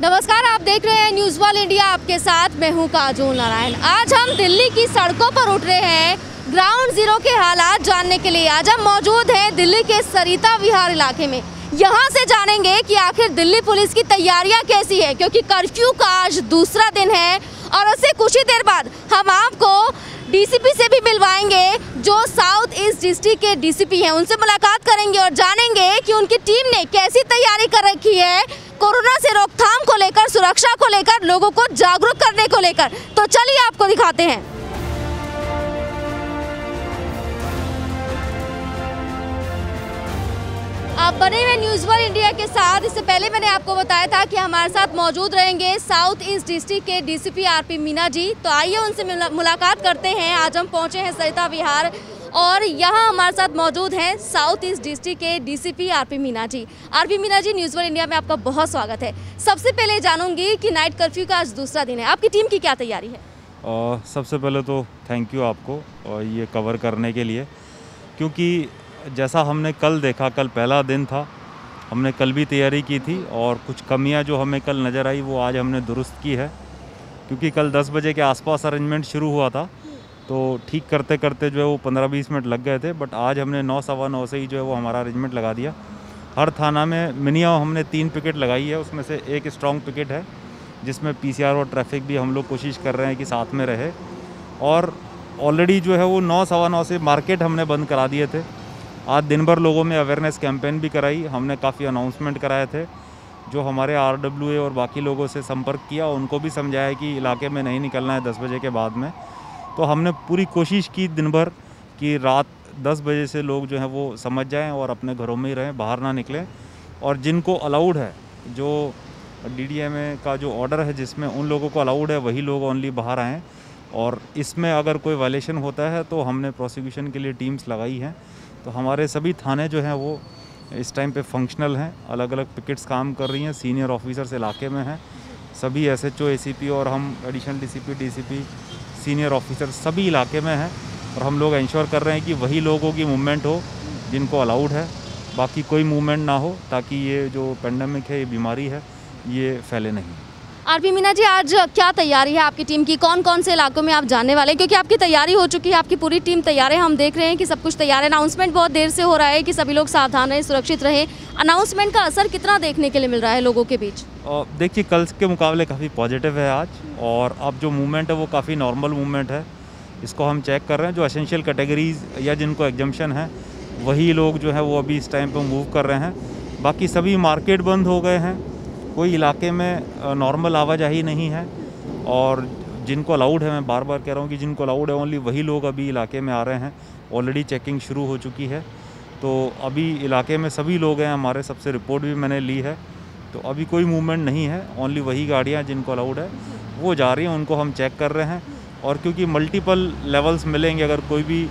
नमस्कार, आप देख रहे हैं न्यूज़ वाल इंडिया आपके साथ। मैं हूँ काजोल नारायण। आज हम दिल्ली की सड़कों पर उठ रहे हैं। ग्राउंड ज़ीरो के हालात जानने के लिए आज हम मौजूद हैं दिल्ली के सरिता विहार इलाके में। यहाँ से जानेंगे कि आखिर दिल्ली पुलिस की तैयारियाँ कैसी है, क्योंकि कर्फ्यू का आज दूसरा दिन है। और उससे कुछ ही देर बाद हम आपको डीसीपी से भी मिलवाएँगे, जो साउथ ईस्ट डिस्ट्रिक्ट के डीसीपी हैं, उनसे मुलाकात करेंगे और जानेंगे कि उनकी टीम ने कैसी तैयारी कर रखी है कोरोना से रोकथाम को लेकर, सुरक्षा को लेकर, लोगों को जागरूक करने को लेकर। तो चलिए आपको दिखाते हैं। आप बने हुए न्यूज़ वन इंडिया के साथ, इससे पहले मैंने आपको बताया था कि हमारे साथ मौजूद रहेंगे साउथ ईस्ट डिस्ट्रिक्ट के DCP R P Meena. Ji आइए उनसे मुलाकात करते हैं। आज हम पहुँचे हैं सरिता विहार और यहाँ हमारे साथ मौजूद हैं साउथ ईस्ट डिस्ट्रिक्ट के DCP RP Meena ji. RP Meena ji news one India में आपका बहुत स्वागत है। सबसे पहले जानूँगी कि नाइट कर्फ्यू का आज दूसरा दिन है। आपकी टीम की क्या तैयारी है? और सबसे पहले तो थैंक यू आपको ये कवर करने के लिए। क्योंकि जैसा हमने कल देखा, कल पहला दिन था। हमने कल भी तैयारी की थी और कुछ कमियाँ जो हमें कल नज़र आई, वो आज हमने दुरुस्त की है। क्योंकि कल 10 बजे के आसपास अरेंजमेंट शुरू हुआ था तो ठीक करते करते जो है वो 15-20 मिनट लग गए थे बट आज हमने नौ, सवा नौ से ही जो है वो हमारा अरेंजमेंट लगा दिया। हर थाना में मिनिमम हमने तीन पिकेट लगाई है, उसमें से एक स्ट्रॉन्ग पिकेट है, जिसमें पीसीआर और ट्रैफ़िक भी हम लोग कोशिश कर रहे हैं कि साथ में रहे। और ऑलरेडी जो है वो नौ, सवा नौ से मार्केट हमने बंद करा दिए थे। आज दिन भर लोगों में अवेयरनेस कैंपेन भी कराई, हमने काफ़ी अनाउंसमेंट कराए थे, जो हमारे आरडब्ल्यूए और बाकी लोगों से संपर्क किया, उनको भी समझाया कि इलाके में नहीं निकलना है दस बजे के बाद में। तो हमने पूरी कोशिश की दिन भर कि रात दस बजे से लोग जो हैं वो समझ जाएँ और अपने घरों में ही रहें, बाहर ना निकलें। और जिनको अलाउड है, जो डी का जो ऑर्डर है, जिसमें उन लोगों को अलाउड है, वही लोग ओनली बाहर आएँ। और इसमें अगर कोई वायलेशन होता है तो हमने प्रोसिक्यूशन के लिए टीम्स लगाई हैं। तो हमारे सभी थाने जो हैं वो इस टाइम पे फंक्शनल हैं अलग अलग पिकेट्स काम कर रही हैं सीनियर ऑफिसर्स इलाके में हैं। सभी एस एच ओ और हम additional DCP DCP senior officer सभी इलाके में हैं और हम लोग इंश्योर कर रहे हैं कि वही लोगों की मूवमेंट हो जिनको अलाउड है। बाकी कोई मूवमेंट ना हो ताकि ये जो पेंडेमिक है, ये बीमारी है, ये फैले नहीं। आरपी मीना जी, आज क्या तैयारी है आपकी टीम की? कौन कौन से इलाकों में आप जाने वाले हैं? क्योंकि आपकी तैयारी हो चुकी है, आपकी पूरी टीम तैयार है। हम देख रहे हैं कि सब कुछ तैयार है। अनाउंसमेंट बहुत देर से हो रहा है कि सभी लोग सावधान रहें, सुरक्षित रहें। अनाउंसमेंट का असर कितना देखने के लिए मिल रहा है लोगों के बीच? देखिए, कल के मुकाबले काफ़ी पॉजिटिव है आज और अब जो मूवमेंट है, वो काफ़ी नॉर्मल मूवमेंट है। इसको हम चेक कर रहे हैं। जो असेंशियल कैटेगरीज या जिनको एग्जम्पन है, वही लोग जो है, वो अभी इस टाइम पर मूव कर रहे हैं। बाकी सभी मार्केट बंद हो गए हैं। कोई इलाके में नॉर्मल आवाजाही नहीं है और जिनको अलाउड है, मैं बार बार कह रहा हूँ कि जिनको अलाउड है ओनली वही लोग अभी इलाके में आ रहे हैं। ऑलरेडी चेकिंग शुरू हो चुकी है। तो अभी इलाके में सभी लोग हैं, हमारे सबसे रिपोर्ट भी मैंने ली है। तो अभी कोई मूवमेंट नहीं है ओनली वही गाड़ियाँ जिनको अलाउड है, वो जा रही हैं, उनको हम चेक कर रहे हैं। और क्योंकि मल्टीपल लेवल्स मिलेंगे, अगर कोई भी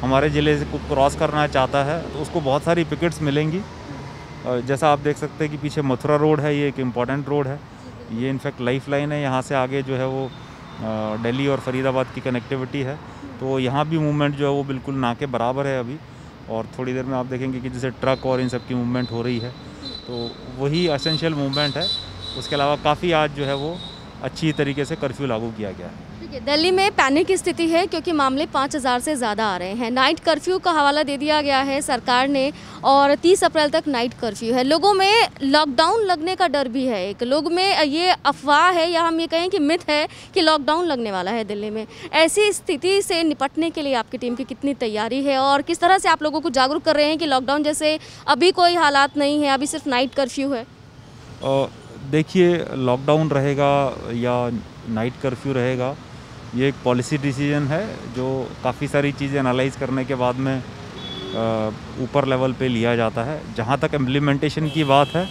हमारे ज़िले से क्रॉस करना चाहता है तो उसको बहुत सारी पिकेट्स मिलेंगी। जैसा आप देख सकते हैं कि पीछे मथुरा रोड है, ये एक इंपॉर्टेंट रोड है। ये इनफैक्ट लाइफ लाइन है। यहाँ से आगे जो है वो दिल्ली और फरीदाबाद की कनेक्टिविटी है। तो यहाँ भी मूवमेंट जो है वो बिल्कुल ना के बराबर है अभी। और थोड़ी देर में आप देखेंगे कि जैसे ट्रक और इन सब की मूवमेंट हो रही है। तो वही असेंशियल मूवमेंट है। उसके अलावा काफ़ी आज जो है वो अच्छी तरीके से कर्फ्यू लागू किया गया है। दिल्ली में पैनिक की स्थिति है क्योंकि मामले 5000 से ज़्यादा आ रहे हैं। नाइट कर्फ्यू का हवाला दे दिया गया है सरकार ने और 30 अप्रैल तक नाइट कर्फ्यू है। लोगों में लॉकडाउन लगने का डर भी है एक। लोग में ये अफवाह है या हम ये कहें कि मिथ है कि लॉकडाउन लगने वाला है दिल्ली में। ऐसी स्थिति से निपटने के लिए आपकी टीम की कितनी तैयारी है और किस तरह से आप लोगों को जागरूक कर रहे हैं कि लॉकडाउन जैसे अभी कोई हालात नहीं है, अभी सिर्फ़ नाइट कर्फ्यू है? देखिए, लॉकडाउन रहेगा या नाइट कर्फ्यू रहेगा ये एक पॉलिसी डिसीज़न है जो काफ़ी सारी चीज़ें एनालाइज करने के बाद में ऊपर लेवल पे लिया जाता है। जहाँ तक इम्प्लीमेंटेशन की बात है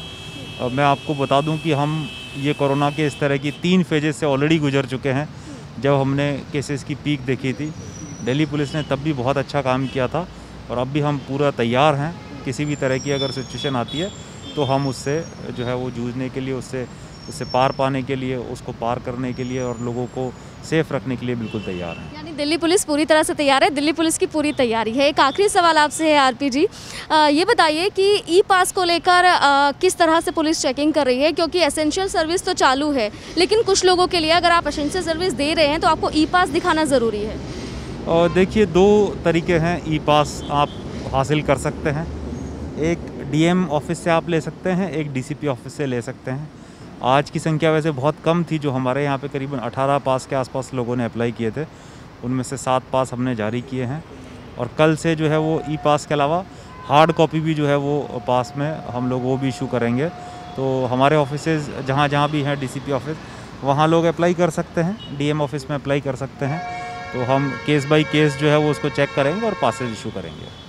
मैं आपको बता दूँ कि हम ये कोरोना के इस तरह की तीन फेजेस से ऑलरेडी गुजर चुके हैं। जब हमने केसेस की पीक देखी थी दिल्ली पुलिस ने तब भी बहुत अच्छा काम किया था और अब भी हम पूरा तैयार हैं। किसी भी तरह की अगर सिचुएशन आती है तो हम उससे जो है वो जूझने के लिए उससे उससे पार पाने के लिए उसको पार करने के लिए और लोगों को सेफ़ रखने के लिए बिल्कुल तैयार है। यानी दिल्ली पुलिस पूरी तरह से तैयार है? दिल्ली पुलिस की पूरी तैयारी है। एक आखिरी सवाल आपसे है आरपी जी। अ, ये बताइए कि ई पास को लेकर किस तरह से पुलिस चेकिंग कर रही है? क्योंकि एसेंशियल सर्विस तो चालू है लेकिन कुछ लोगों के लिए अगर आप एसेंशियल सर्विस दे रहे हैं तो आपको ई पास दिखाना ज़रूरी है। देखिए दो तरीके हैं ई पास आप हासिल कर सकते हैं। एक डीएम ऑफ़िस से आप ले सकते हैं एक डीसीपी ऑफ़िस से ले सकते हैं। आज की संख्या वैसे बहुत कम थी जो हमारे यहाँ पे करीबन 18 पास के आसपास लोगों ने अप्लाई किए थे। उनमें से सात पास हमने जारी किए हैं। और कल से जो है वो ई पास के अलावा हार्ड कॉपी भी जो है वो पास में हम लोग वो भी इशू करेंगे। तो हमारे ऑफ़िस जहाँ जहाँ भी हैं डीसीपी ऑफ़िस, वहाँ लोग अप्लाई कर सकते हैं, डीएम ऑफ़िस में अप्लाई कर सकते हैं। तो हम केस बाय केस जो है वो उसको चेक करेंगे और पासेज इशू करेंगे।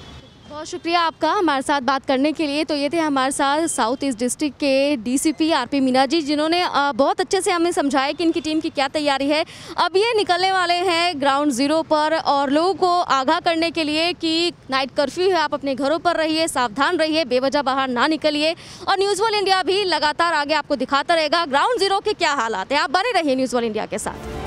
बहुत शुक्रिया आपका हमारे साथ बात करने के लिए। तो ये थे हमारे साथ साउथ ईस्ट डिस्ट्रिक्ट के DCP R P Meena, ji बहुत अच्छे से हमें समझाया कि इनकी टीम की क्या तैयारी है। अब ये निकलने वाले हैं ग्राउंड ज़ीरो पर और लोगों को आगाह करने के लिए कि नाइट कर्फ्यू है, आप अपने घरों पर रहिए, सावधान रहिए, बेवजह बाहर ना निकलिए। और न्यूज़ वॉल इंडिया भी लगातार आगे आपको दिखाता रहेगा ग्राउंड ज़ीरो के क्या हालात है। आप बने रहिए न्यूज़ वॉल इंडिया के साथ।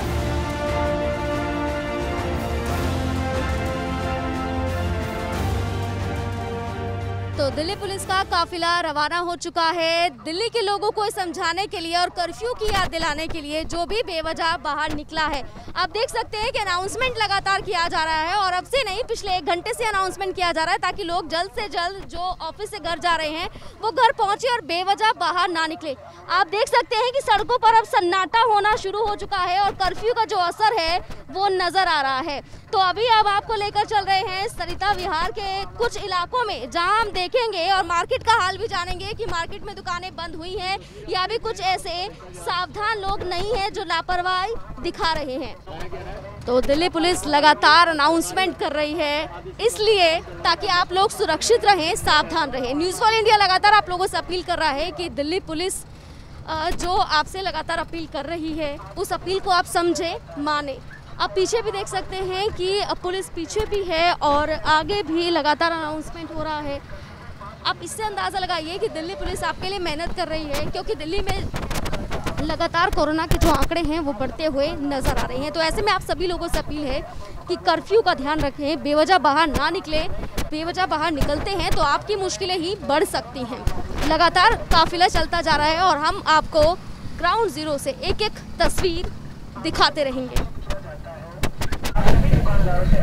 तो दिल्ली पुलिस का काफिला रवाना हो चुका है। दिल्ली के लोगों को समझाने के लिए और कर्फ्यू की याद दिलाने के लिए जो भी बेवजह बाहर निकला है। आप देख सकते हैं कि अनाउंसमेंट लगातार किया जा रहा है और अब से नहीं, पिछले एक घंटे से अनाउंसमेंट किया जा रहा है ताकि लोग जल्द से जल्द जो ऑफ़िस से घर जा रहे हैं, वो घर पहुँचे और बेवजह बाहर ना निकले। आप देख सकते हैं कि सड़कों पर अब सन्नाटा होना शुरू हो चुका है और कर्फ्यू का जो असर है, वो नज़र आ रहा है। तो अभी अब आपको लेकर चल रहे हैं सरिता विहार के कुछ इलाकों में, जहाँ हम देखेंगे और मार्केट का हाल भी जानेंगे कि मार्केट में दुकानें बंद हुई हैं या भी कुछ ऐसे सावधान लोग नहीं हैं जो लापरवाही दिखा रहे हैं। तो दिल्ली पुलिस लगातार अनाउंसमेंट कर रही है, इसलिए ताकि आप लोग सुरक्षित रहें, सावधान रहें। न्यूज़ फॉर इंडिया लगातार आप लोगों से अपील कर रहा है कि दिल्ली पुलिस जो आपसे लगातार अपील कर रही है, उस अपील को आप समझें, माने। आप पीछे भी देख सकते हैं कि पुलिस पीछे भी है और आगे भी लगातार अनाउंसमेंट हो रहा है। आप इससे अंदाज़ा लगाइए कि दिल्ली पुलिस आपके लिए मेहनत कर रही है, क्योंकि दिल्ली में लगातार कोरोना के जो आंकड़े हैं वो बढ़ते हुए नज़र आ रहे हैं। तो ऐसे में आप सभी लोगों से अपील है कि कर्फ्यू का ध्यान रखें, बेवजह बाहर ना निकले, बेवजह बाहर निकलते हैं तो आपकी मुश्किलें ही बढ़ सकती हैं। लगातार काफिला चलता जा रहा है और हम आपको ग्राउंड ज़ीरो से एक एक तस्वीर दिखाते रहेंगे।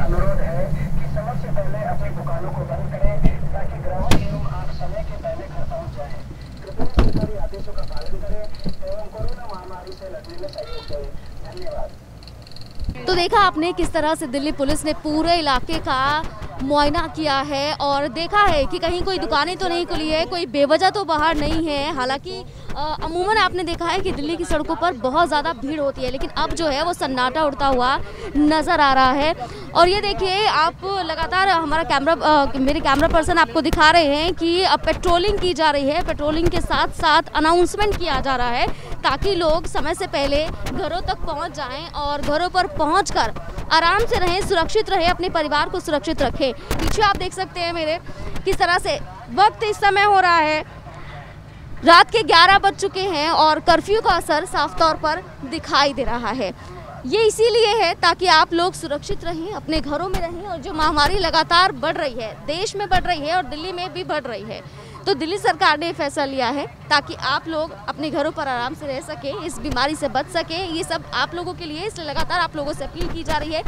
अनुरोध है कि पहले अपनी दुकानों को बंद करें ताकि ग्राहक एवं आप समय के पहले घर पहुँच जाए। कृपया सरकारी आदेशों का पालन करें एवं कोरोना महामारी से लड़ने में सहयोग करें धन्यवाद। तो देखा आपने किस तरह से दिल्ली पुलिस ने पूरे इलाके का मुआयना किया है और देखा है कि कहीं कोई दुकानें तो नहीं खुली है, कोई बेवजह तो बाहर नहीं है। हालाँकि अमूमन आपने देखा है कि दिल्ली की सड़कों पर बहुत ज़्यादा भीड़ होती है, लेकिन अब जो है वो सन्नाटा उड़ता हुआ नज़र आ रहा है। और ये देखिए, आप लगातार हमारा कैमरा मेरे कैमरा पर्सन आपको दिखा रहे हैं कि अब पेट्रोलिंग की जा रही है। पेट्रोलिंग के साथ साथ अनाउंसमेंट किया जा रहा है ताकि लोग समय से पहले घरों तक पहुँच जाएँ और घरों पर पहुंचकर आराम से रहें, सुरक्षित रहें, अपने परिवार को सुरक्षित रखें। पीछे आप देख सकते हैं मेरे, किस तरह से वक्त इस समय हो रहा है। रात के 11 बज चुके हैं और कर्फ्यू का असर साफ़ तौर पर दिखाई दे रहा है। ये इसीलिए है ताकि आप लोग सुरक्षित रहें, अपने घरों में रहें और जो महामारी लगातार बढ़ रही है, देश में बढ़ रही है और दिल्ली में भी बढ़ रही है। तो दिल्ली सरकार ने फैसला लिया है ताकि आप लोग अपने घरों पर आराम से रह सकें इस बीमारी से बच सकें। ये सब आप लोगों के लिए इसलिए लगातार आप लोगों से अपील की जा रही है।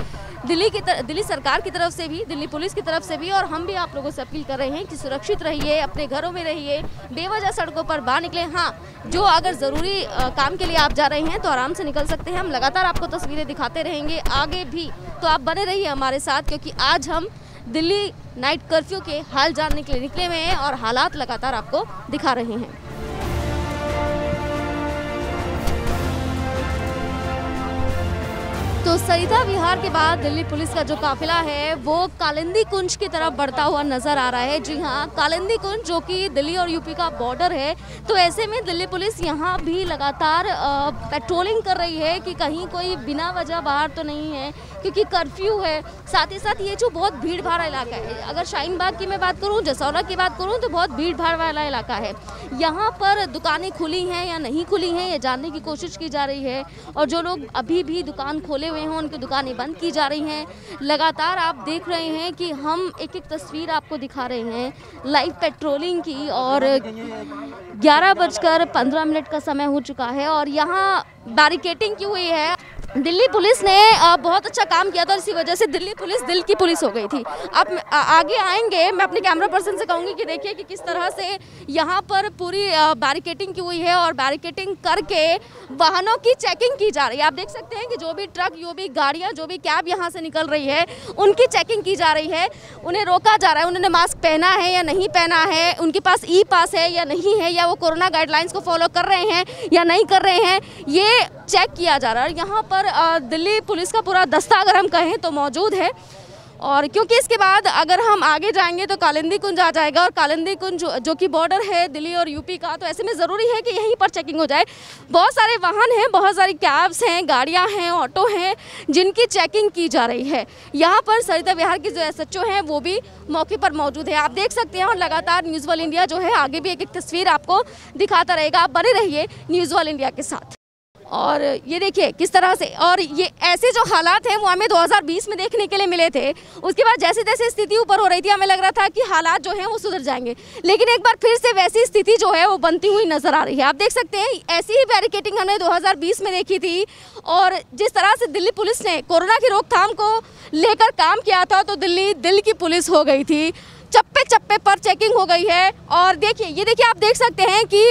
दिल्ली की तर, दिल्ली सरकार की तरफ़ से भी दिल्ली पुलिस की तरफ़ से भी और हम भी आप लोगों से अपील कर रहे हैं कि सुरक्षित रहिए अपने घरों में रहिए बेवजह सड़कों पर बाहर निकले। हाँ जो अगर ज़रूरी काम के लिए आप जा रहे हैं तो आराम से निकल सकते हैं। हम लगातार आपको तस्वीरें दिखाते रहेंगे। आगे भी तो आप बने रहिए हमारे साथ क्योंकि आज हम दिल्ली नाइट कर्फ्यू के हाल जानने के लिए निकले हुए हैं और हालात लगातार आपको दिखा रहे हैं। तो सरिता विहार के बाद दिल्ली पुलिस का जो काफिला है, वो कालिंदी कुंज की तरफ़ बढ़ता हुआ नज़र आ रहा है। जी हाँ कालिंदी कुंज, जो कि दिल्ली और यूपी का बॉर्डर है तो ऐसे में दिल्ली पुलिस यहाँ भी लगातार पेट्रोलिंग कर रही है कि कहीं कोई बिना वजह बाहर तो नहीं है। क्योंकि कर्फ्यू है। साथ ही साथ ये जो बहुत भीड़ भाड़ इलाका है, अगर शाहीन बाग की मैं बात करूँ, जसौरा की बात करूँ तो बहुत भीड़ भाड़ वाला इलाका है। यहाँ पर दुकानें खुली हैं या नहीं खुली हैं, ये जानने की कोशिश की जा रही है। और जो लोग अभी भी दुकान खोले हुए हैं, उनकी दुकानें बंद की जा रही हैं। लगातार आप देख रहे हैं कि हम एक एक तस्वीर आपको दिखा रहे हैं लाइव पेट्रोलिंग की। और ग्यारह बजकर पंद्रह मिनट का समय हो चुका है और यहाँ बैरिकेटिंग की हुई है। दिल्ली पुलिस ने बहुत अच्छा काम किया था इसी वजह से दिल्ली पुलिस दिल की पुलिस हो गई थी। अब आगे आएँगे, मैं अपने कैमरा पर्सन से कहूँगी कि देखिए कि किस तरह से यहाँ पर पूरी बैरिकेटिंग की हुई है और बैरिकेटिंग करके वाहनों की चेकिंग की जा रही है। आप देख सकते हैं कि जो भी ट्रक जो भी गाड़ियाँ, जो भी कैब यहाँ से निकल रही है, उनकी चेकिंग की जा रही है। उन्हें रोका जा रहा है, उन्होंने मास्क पहना है या नहीं पहना है, उनके पास ई पास है या नहीं है, या वो कोरोना गाइडलाइंस को फॉलो कर रहे हैं या नहीं कर रहे हैं, ये चेक किया जा रहा है। यहाँ पर दिल्ली पुलिस का पूरा दस्ता अगर हम कहें तो मौजूद है। और क्योंकि इसके बाद अगर हम आगे जाएँगे तो कालिंदी कुंज आ जाएगा। और कालिंदी कुंज जो, जो कि बॉर्डर है दिल्ली और यूपी का तो ऐसे में ज़रूरी है कि यहीं पर चेकिंग हो जाए। बहुत सारे वाहन हैं बहुत सारी कैब्स हैं गाड़ियाँ हैं ऑटो हैं जिनकी चेकिंग की जा रही है। यहाँ पर सरिता विहार के जो एस एच हैं वो भी मौके पर मौजूद है। आप देख सकते हैं और लगातार न्यूज़ वर्ल्ड इंडिया जो है आगे भी एक एक तस्वीर आपको दिखाता रहेगा। आप बने रहिए न्यूज़ वर्ल्ड इंडिया के साथ। और ये देखिए, किस तरह से, और ये ऐसे जो हालात हैं, वो हमें 2020 में देखने के लिए मिले थे। उसके बाद जैसे जैसे स्थिति ऊपर हो रही थी, हमें लग रहा था कि हालात जो हैं, वो सुधर जाएँगे। लेकिन एक बार फिर से वैसी स्थिति जो है, वो बनती हुई नज़र आ रही है। आप देख सकते हैं, ऐसी ही बैरिकेटिंग हमने 2020 में देखी थी। और जिस तरह से दिल्ली पुलिस ने कोरोना की रोकथाम को लेकर काम किया था तो दिल्ली, दिल की पुलिस हो गई थी। चप्पे चप्पे पर चेकिंग हो गई है। और देखिए, ये देखिए, आप देख सकते हैं कि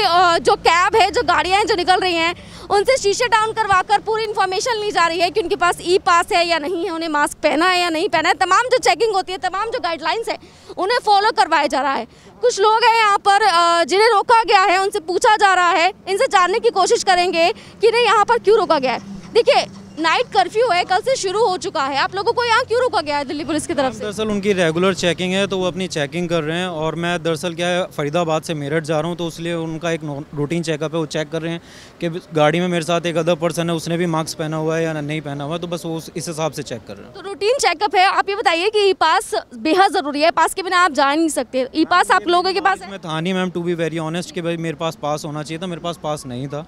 जो कैब है, जो गाड़ियाँ हैं, जो निकल रही हैं, उनसे शीशे डाउन करवाकर पूरी इन्फॉर्मेशन ली जा रही है कि उनके पास ई पास है या नहीं है, उन्हें मास्क पहना है या नहीं पहना है। तमाम जो चेकिंग होती है, तमाम जो गाइडलाइंस है, उन्हें फॉलो करवाया जा रहा है। कुछ लोग हैं यहाँ पर जिन्हें रोका गया है, उनसे पूछा जा रहा है। इनसे जानने की कोशिश करेंगे कि नहीं, यहाँ पर क्यों रोका गया है? देखिए नाइट कर्फ्यू है कल से शुरू हो चुका है। आप लोगों को यहाँ क्यों रोका गया है दिल्ली पुलिस की तरफ़ से? दरअसल उनकी रेगुलर चेकिंग है तो वो अपनी चेकिंग कर रहे हैं और मैं दरअसल क्या है फरीदाबाद से मेरठ जा रहा हूँ तो इसलिए उनका एक रूटीन चेकअप है वो चेक कर रहे हैं कि गाड़ी में मेरे साथ एक अदर पर्सन है उसने भी मास्क पहना हुआ है या नहीं पहना हुआ है तो बस वो इस हिसाब से चेक कर रहे हैं। तो रूटीन चेकअप है आप ये बताइए कि ई पास बेहद ज़रूरी है। पास के बिना आप जा नहीं सकते। ई पास आप लोगों के पास मैं था नहीं ma'am to be very honest कि भाई मेरे पास पास होना चाहिए था मेरे पास पास नहीं था।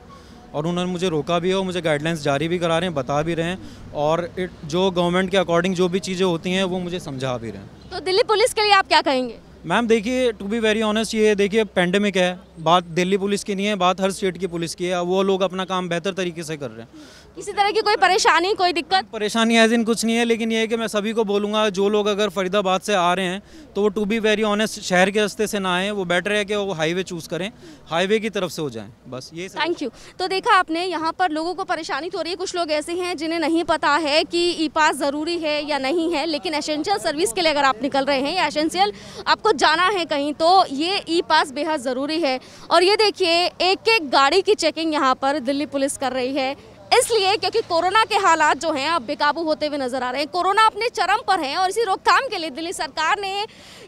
और उन्होंने मुझे रोका भी है और मुझे गाइडलाइंस जारी भी करा रहे हैं बता भी रहे हैं और जो गवर्नमेंट के अकॉर्डिंग जो भी चीज़ें होती हैं वो मुझे समझा भी रहे हैं। तो दिल्ली पुलिस के लिए आप क्या कहेंगे? मैम देखिए टू बी वेरी ऑनेस्ट ये देखिए पेंडेमिक है। बात दिल्ली पुलिस की नहीं है बात हर स्टेट की पुलिस की है। वो लोग अपना काम बेहतर तरीके से कर रहे हैं। किसी तरह की कोई परेशानी कोई दिक्कत? परेशानी एज इन कुछ नहीं है लेकिन ये है कि मैं सभी को बोलूँगा जो लोग अगर फरीदाबाद से आ रहे हैं तो वो टू बी वेरी ऑनेस्ट शहर के रास्ते से ना आए वो बेटर है कि वो हाईवे चूज़ करें हाईवे की तरफ़ से हो जाएँ बस ये थैंक यू तो देखा आपने यहाँ पर लोगों को परेशानी तो हो रही है कुछ लोग ऐसे हैं जिन्हें नहीं पता है कि ई पास ज़रूरी है या नहीं है लेकिन एसेंशियल सर्विस के लिए अगर आप निकल रहे हैं या एसेंशियल आपको जाना है कहीं तो ये ई पास बेहद ज़रूरी है। और ये देखिए एक एक गाड़ी की चेकिंग यहाँ पर दिल्ली पुलिस कर रही है। इसलिए क्योंकि कोरोना के हालात जो हैं, अब बेकाबू होते हुए नज़र आ रहे हैं। कोरोना अपने चरम पर है और इसी रोकथाम के लिए दिल्ली सरकार ने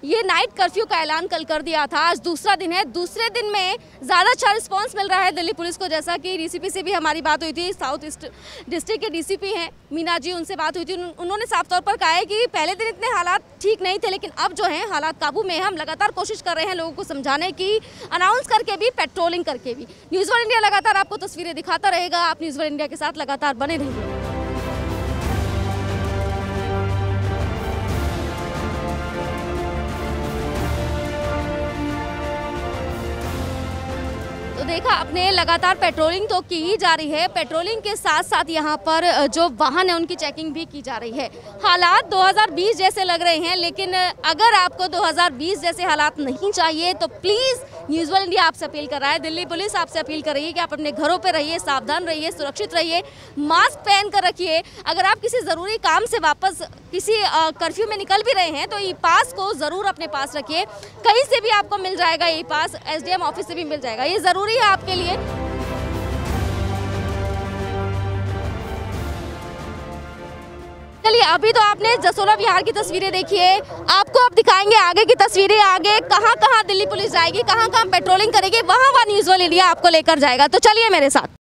ये नाइट कर्फ्यू का ऐलान कल कर दिया था। आज दूसरा दिन है। दूसरे दिन में ज़्यादा अच्छा रिस्पांस मिल रहा है दिल्ली पुलिस को, जैसा कि डीसीपी से भी हमारी बात हुई थी। साउथ ईस्ट डिस्ट्रिक्ट के डीसीपी हैं मीना जी, उनसे बात हुई थी। उन्होंने साफ़ तौर पर कहा है कि पहले दिन इतने हालात ठीक नहीं थे, लेकिन अब जो है, हालात काबू में हम लगातार कोशिश कर रहे हैं लोगों को समझाने की अनाउंस करके भी पेट्रोलिंग करके भी। न्यूज़ वन इंडिया लगातार आपको तस्वीरें दिखाता रहेगा। आप न्यूज़ वन इंडिया के साथ लगातार बने रहिए। देखा आपने लगातार पेट्रोलिंग तो की ही जा रही है। पेट्रोलिंग के साथ साथ यहाँ पर जो वाहन है, उनकी चेकिंग भी की जा रही है। हालात 2020 जैसे लग रहे हैं, लेकिन अगर आपको 2020 जैसे हालात नहीं चाहिए तो प्लीज़ न्यूज़ वन इंडिया आपसे अपील कर रहा है। दिल्ली पुलिस आपसे अपील कर रही है कि आप अपने घरों पर रहिए, सावधान रहिए, सुरक्षित रहिए, मास्क पहन कर रखिए। अगर आप किसी ज़रूरी काम से वापस किसी कर्फ्यू में निकल भी रहे हैं तो ई पास को ज़रूर अपने पास रखिए। कहीं से भी आपको मिल जाएगा ई पास एसडीएम ऑफ़िस से भी मिल जाएगा। ये ज़रूरी है आपके लिए। चलिए, अभी तो आपने जसोला विहार की तस्वीरें देखी है। आपको अब दिखाएँगे आगे की तस्वीरें, आगे कहाँ कहाँ दिल्ली पुलिस जाएगी कहाँ कहाँ पेट्रोलिंग करेगी वहाँ वहाँ न्यूज़ वाल इंडिया आपको लेकर जाएगा। तो चलिए मेरे साथ।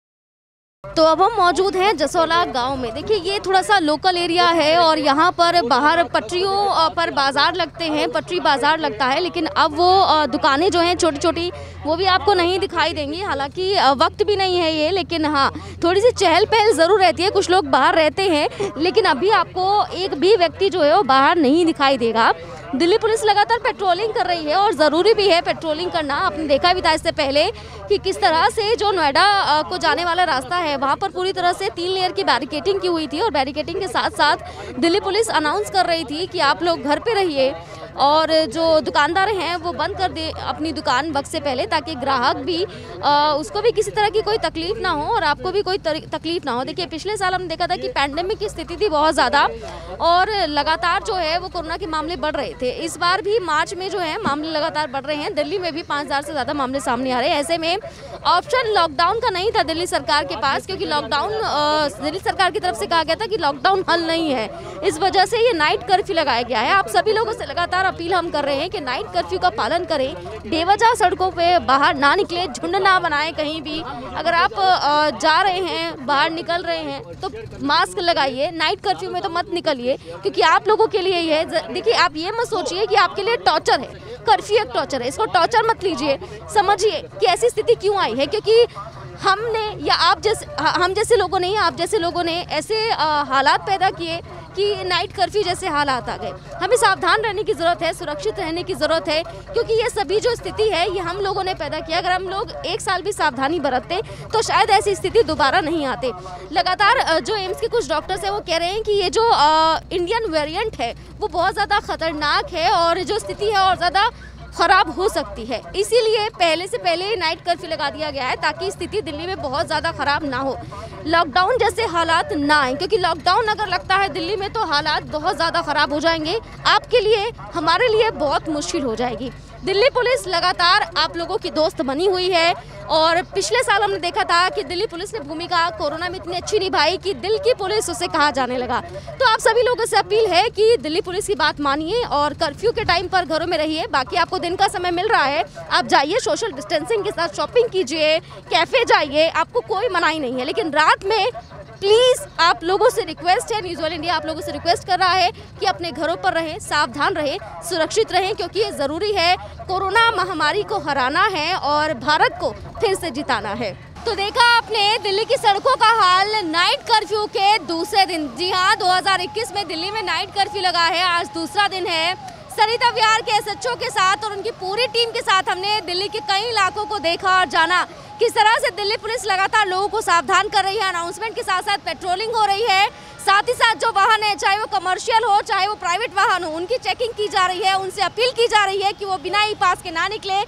तो अब हम मौजूद हैं जसोला गाँव में। देखिए, ये थोड़ा सा लोकल एरिया है और यहाँ पर बाहर पटरियों पर बाज़ार लगते हैं। पटरी बाज़ार लगता है, लेकिन अब वो दुकानें जो हैं छोटी छोटी वो भी आपको नहीं दिखाई देंगी। हालाँकि वक्त भी नहीं है ये, लेकिन हाँ थोड़ी सी चहल पहल ज़रूर रहती है। कुछ लोग बाहर रहते हैं, लेकिन अभी आपको एक भी व्यक्ति जो है वो बाहर नहीं दिखाई देगा। दिल्ली पुलिस लगातार पेट्रोलिंग कर रही है और ज़रूरी भी है पेट्रोलिंग करना। आपने देखा भी था इससे पहले कि किस तरह से जो नोएडा को जाने वाला रास्ता है, वहाँ पर पूरी तरह से तीन लेयर की बैरिकेटिंग की हुई थी और बैरिकेटिंग के साथ साथ दिल्ली पुलिस अनाउंस कर रही थी कि आप लोग घर पर रहिए। और जो दुकानदार हैं वो बंद कर दे अपनी दुकान वक्त से पहले ताकि ग्राहक भी अ, उसको भी किसी तरह की कोई तकलीफ़ ना हो और आपको भी कोई तकलीफ़ ना हो। देखिए पिछले साल हमने देखा था कि पैंडेमिक की स्थिति थी बहुत ज़्यादा और लगातार जो है वो कोरोना के मामले बढ़ रहे थे। इस बार भी मार्च में जो है मामले लगातार बढ़ रहे हैं। दिल्ली में भी पाँच हज़ार से ज़्यादा मामले सामने आ रहे हैं। ऐसे में ऑप्शन लॉकडाउन का नहीं था दिल्ली सरकार के पास क्योंकि लॉकडाउन दिल्ली सरकार की तरफ़ से कहा गया था कि लॉकडाउन हल नहीं है। इस वजह से ये नाइट कर्फ्यू लगाया गया है। आप सभी लोगों से लगातार अपील हम कर रहे हैं कि नाइट कर्फ्यू का पालन करें। बेवजह सड़कों पे बाहर ना निकले, झुंड ना बनाएँ कहीं भी। अगर आप जा रहे हैं, बाहर निकल रहे हैं तो मास्क लगाइए। नाइट कर्फ्यू में तो मत निकलिए, क्योंकि आप लोगों के लिए ये देखिए, आप ये मत सोचिए कि आपके लिए टॉर्चर है। कर्फ्यू एक टॉर्चर है, इसको टॉर्चर मत लीजिए। समझिए कि ऐसी स्थिति क्यों आई है, क्योंकि हमने या आप जैसे, हम जैसे लोगों ने, आप जैसे लोगों ने ऐसे हालात पैदा किए कि नाइट कर्फ्यू जैसे हालात आ गए। हमें सावधान रहने की ज़रूरत है, सुरक्षित रहने की ज़रूरत है, क्योंकि ये सभी जो स्थिति है, ये हम लोगों ने पैदा किया। अगर हम लोग एक साल भी सावधानी बरतते तो शायद ऐसी स्थिति दोबारा नहीं आते। लगातार जो एम्स के कुछ डॉक्टर्स हैं, वो कह रहे हैं कि ये जो इंडियन वेरियंट है, वो बहुत ज़्यादा खतरनाक है और जो स्थिति है और ज़्यादा खराब हो सकती है। इसीलिए पहले से पहले नाइट कर्फ्यू लगा दिया गया है ताकि स्थिति दिल्ली में बहुत ज़्यादा खराब ना हो। लॉकडाउन जैसे हालात ना आए, क्योंकि लॉकडाउन अगर लगता है दिल्ली में तो हालात बहुत ज़्यादा खराब हो जाएँगे। आपके लिए, हमारे लिए बहुत मुश्किल हो जाएगी। दिल्ली पुलिस लगातार आप लोगों की दोस्त बनी हुई है और पिछले साल हमने देखा था कि दिल्ली पुलिस ने भूमिका कोरोना में इतनी अच्छी निभाई कि दिल की पुलिस उसे कहा जाने लगा। तो आप सभी लोगों से अपील है कि दिल्ली पुलिस की बात मानिए और कर्फ्यू के टाइम पर घरों में रहिए। बाकी आपको दिन का समय मिल रहा है, आप जाइए, सोशल डिस्टेंसिंग के साथ शॉपिंग कीजिए, कैफ़े जाइए, आपको कोई मनाही नहीं है। लेकिन रात में प्लीज़ आप लोगों से रिक्वेस्ट है न्यूज़ वाल इंडिया आप लोगों से रिक्वेस्ट कर रहा है कि अपने घरों पर रहें, सावधान रहें, सुरक्षित रहें, क्योंकि ये ज़रूरी है, कोरोना महामारी को हराना है और भारत को फिर से जिताना है। तो देखा आपने, दिल्ली की सड़कों का हाल नाइट कर्फ्यू के दूसरे दिन। जी हाँ 2021 में दिल्ली में नाइट कर्फ्यू लगा है, आज दूसरा दिन है। सरिता विहार के एसएचओ के साथ और उनकी पूरी टीम के साथ हमने दिल्ली के कई इलाकों को देखा और जाना किस तरह से दिल्ली पुलिस लगातार लोगों को सावधान कर रही है अनाउंसमेंट के साथ साथ पेट्रोलिंग हो रही है। साथ ही साथ जो वाहन है, चाहे वो कमर्शियल हो, चाहे वो प्राइवेट वाहन हो, उनकी चेकिंग की जा रही है, उनसे अपील की जा रही है कि वो बिना ई पास के ना निकले।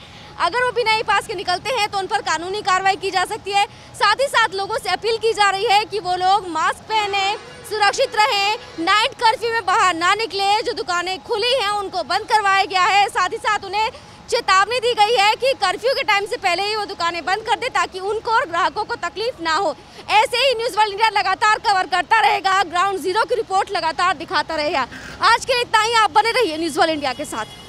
अगर वो बिना ई पास के निकलते हैं तो उन पर कानूनी कार्रवाई की जा सकती है। साथ ही साथ लोगों से अपील की जा रही है कि वो लोग मास्क पहने सुरक्षित रहें नाइट कर्फ्यू में बाहर ना निकले, जो दुकानें खुली हैं, उनको बंद करवाया गया है। साथ ही साथ उन्हें चेतावनी दी गई है कि कर्फ्यू के टाइम से पहले ही वो दुकानें बंद कर दे, ताकि उनको और ग्राहकों को तकलीफ़ ना हो। ऐसे ही न्यूज़ वर्ल्ड इंडिया लगातार कवर करता रहेगा ग्राउंड ज़ीरो की रिपोर्ट लगातार दिखाता रहेगा। आज के इतना ही, आप बने रहिए न्यूज़ वर्ल्ड इंडिया के साथ।